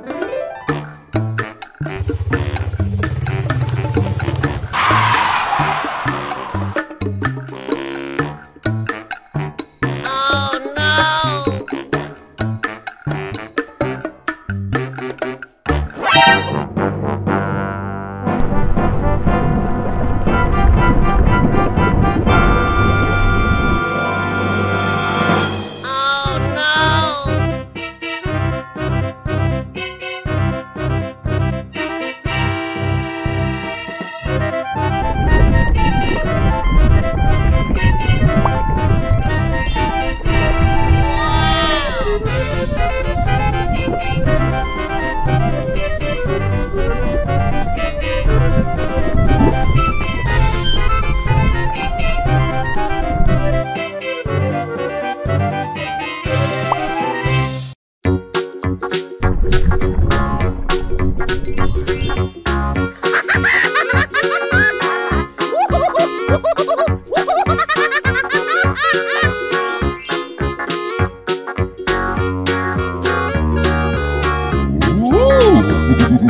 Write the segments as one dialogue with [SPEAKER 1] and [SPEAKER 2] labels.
[SPEAKER 1] you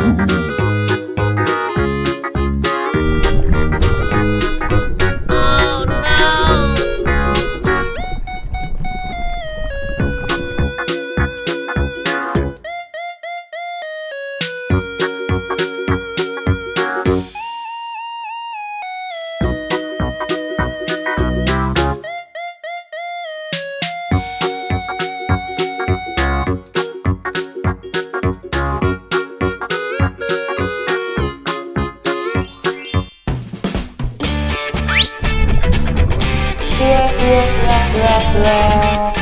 [SPEAKER 2] you.
[SPEAKER 3] love.